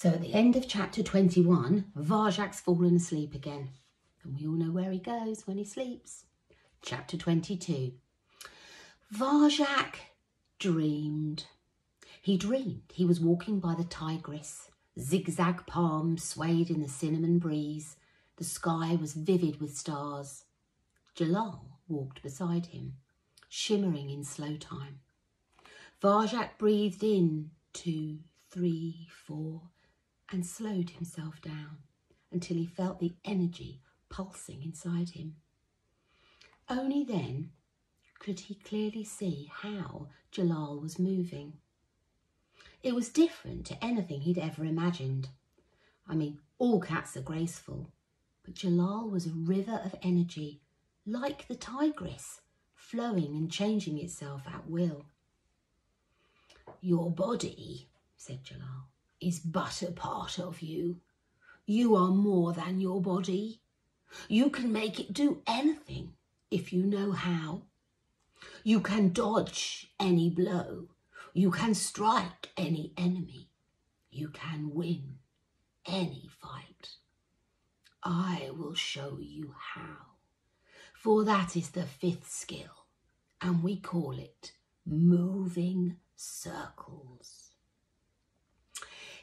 So at the end of chapter 21, Varjak's fallen asleep again. And we all know where he goes when he sleeps. Chapter 22. Varjak dreamed. He dreamed he was walking by the Tigris. Zigzag palms swayed in the cinnamon breeze. The sky was vivid with stars. Jalal walked beside him, shimmering in slow time. Varjak breathed in two, three, four, and slowed himself down until he felt the energy pulsing inside him. Only then could he clearly see how Jalal was moving. It was different to anything he'd ever imagined. I mean, all cats are graceful, but Jalal was a river of energy, like the Tigris, flowing and changing itself at will. Your body, said Jalal, is but a part of you. You are more than your body. You can make it do anything if you know how. You can dodge any blow. You can strike any enemy. You can win any fight. I will show you how, for that is the fifth skill, and we call it moving circles.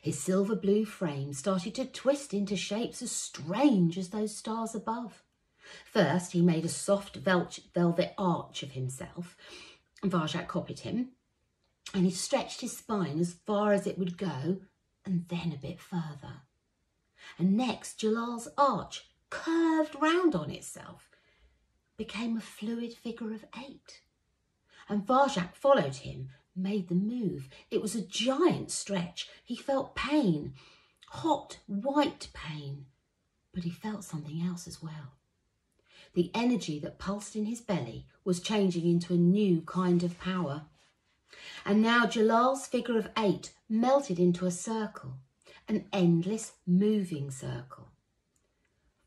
His silver blue frame started to twist into shapes as strange as those stars above. First, he made a soft velvet arch of himself, and Varjak copied him, and he stretched his spine as far as it would go, and then a bit further. And next, Jalal's arch curved round on itself, became a fluid figure of eight. And Varjak followed him made the move. It was a giant stretch. He felt pain, hot, white pain, but he felt something else as well. The energy that pulsed in his belly was changing into a new kind of power. And now Jalal's figure of eight melted into a circle, an endless moving circle.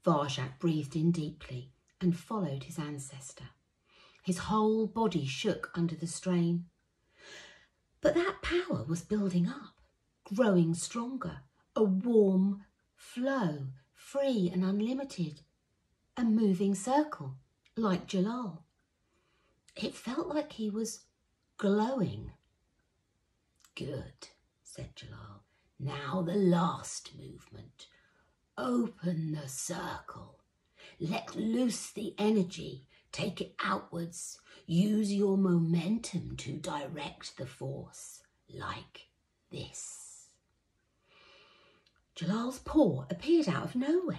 Varjak breathed in deeply and followed his ancestor. His whole body shook under the strain. But that power was building up, growing stronger, a warm flow, free and unlimited, a moving circle, like Jalal. It felt like he was glowing. Good, said Jalal. Now the last movement. Open the circle. Let loose the energy Take it outwards. Use your momentum to direct the force, like this. Jalal's paw appeared out of nowhere.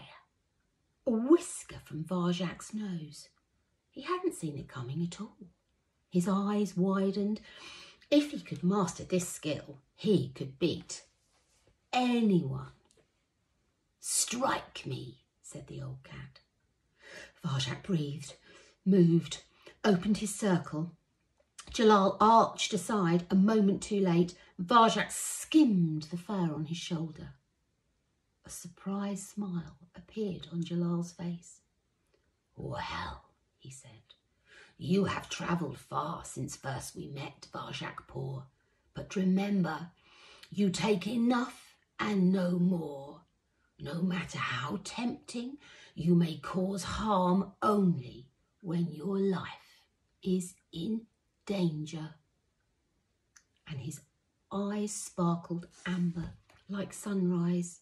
A whisker from Varjak's nose. He hadn't seen it coming at all. His eyes widened. If he could master this skill, he could beat anyone. Strike me, said the old cat. Varjak breathed moved, opened his circle. Jalal arched aside a moment too late. Varjak skimmed the fur on his shoulder. A surprised smile appeared on Jalal's face. Well, he said, you have travelled far since first we met, Varjak Paw. But remember, you take enough and no more. No matter how tempting, you may cause harm only when your life is in danger. And his eyes sparkled amber like sunrise.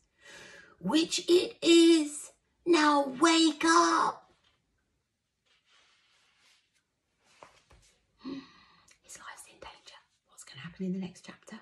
Which it is. Now wake up. Hmm. His life's in danger. What's going to happen in the next chapter?